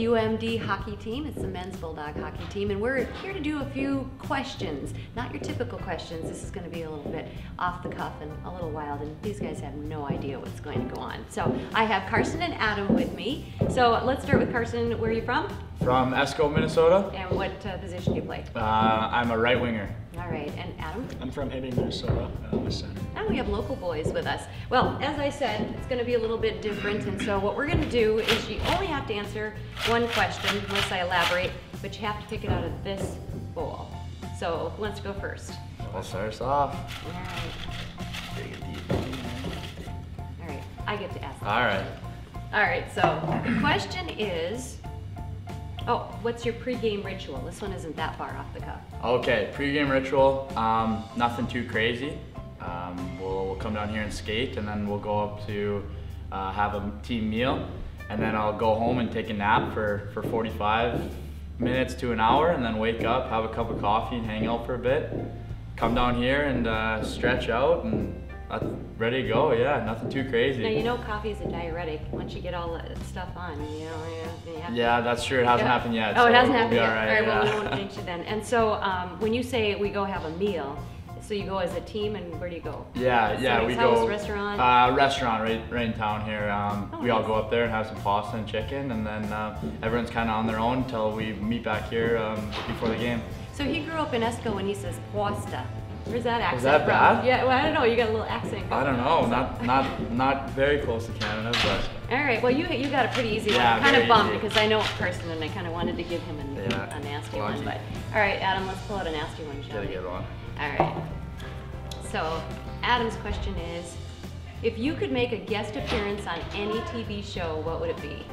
UMD hockey team. It's the men's Bulldog hockey team, and we're here to do a few questions. Not your typical questions. This is going to be a little bit off the cuff and a little wild, and these guys have no idea what's going to go on. So I have Karson and Adam with me. So let's start with Karson. Where are you from? From Esko, Minnesota. And what uh, position do you play? Uh, I'm a right winger. All right, and Adam? I'm from Hibbing, Minnesota. I'm a center. And we have local boys with us. Well, as I said, it's going to be a little bit different, and so what we're going to do is you only have to answer one question, unless I elaborate, but you have to pick it out of this bowl. So who wants to go first? I'll start us off. All right. All right, I get to ask. All right. All right, so the question is, oh, what's your pregame ritual? This one isn't that far off the cuff. Okay, pregame ritual. Um, nothing too crazy. Um, we'll, we'll come down here and skate, and then we'll go up to uh, have a team meal, and then I'll go home and take a nap for, for 45 minutes to an hour, and then wake up, have a cup of coffee, and hang out for a bit. Come down here and uh, stretch out, and that's ready to go. Yeah, nothing too crazy. Now, you know coffee is a diuretic. Once you get all that stuff on, you know, Yeah, that's true. It hasn't Yeah. happened yet. Oh, it hasn't happened yet. All right, All right, well, we yeah. won't jinx you then. And so, um, when you say we go have a meal, so you go as a team, and where do you go? Yeah, yeah, we house, go restaurant? Uh, restaurant right, right in town here. Um, Oh, we all go up there and have some pasta and chicken, and then uh, everyone's kind of on their own until we meet back here um, before the game. So he grew up in Esko, and he says pasta. Where's that accent that from? bad? Yeah, well, I don't know. You got a little accent. I don't on, know, not not not very close to Canada, but All right. Well, you you got a pretty easy Yeah, one. Kind of bummed easy. because I know a person and I kind of wanted to give him a, Yeah, a nasty lucky. one. But all right, Adam, let's pull out a nasty one, shall get a we? good one. All right. So, Adam's question is, if you could make a guest appearance on any TV show, what would it be?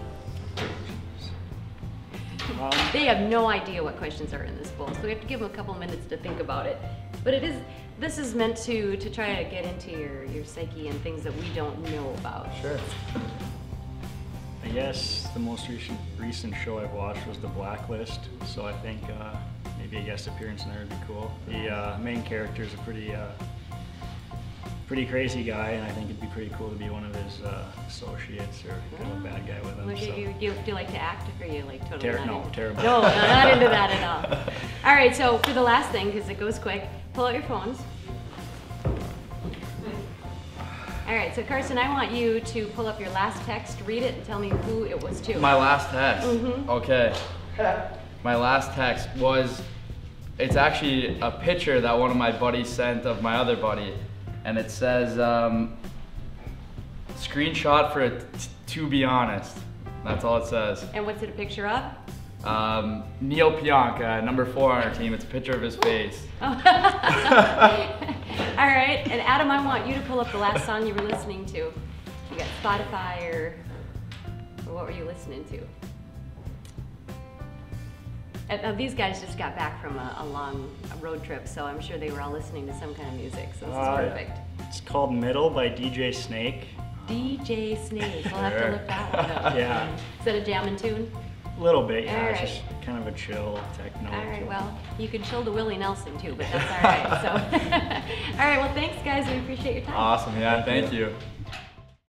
Um, They have no idea what questions are in this bowl, so we have to give them a couple minutes to think about it. But it is, this is meant to to try to get into your your psyche and things that we don't know about. Sure. I guess the most recent recent show I've watched was The Blacklist, so I think uh, maybe a guest appearance in there would be cool. The uh, main character is a pretty uh, pretty crazy guy, and I think it'd be pretty cool to be one of his uh, associates or kind of a bad guy with him. Look so. at you. Do you, do you like to act, or are you like totally Ter- not no, into- terrible. No, no, not into that at all. All right, so for the last thing, because it goes quick, pull out your phones. All right, so Karson, I want you to pull up your last text, read it, and tell me who it was to. My last text. Mhm. Okay. My last text was, it's actually a picture that one of my buddies sent of my other buddy, and it says, um, screenshot for a t- to be honest. That's all it says. and what's it a picture of? Um, Neal Pionk, number four on our team. It's a picture of his face. All right, and Adam, I want you to pull up the last song you were listening to. You got Spotify or, or what were you listening to? And, uh, these guys just got back from a, a long road trip, so I'm sure they were all listening to some kind of music. So this is Uh, perfect. It's called Middle by DJ Snake. DJ Snake. We'll have to look that one up. Yeah. Is that a jamming tune? A little bit, yeah. All It's right. just kind of a chill techno. All right, well, you can chill to Willie Nelson too, but that's all right. So, all right, well, thanks guys. We appreciate your time. Awesome, yeah, thank you.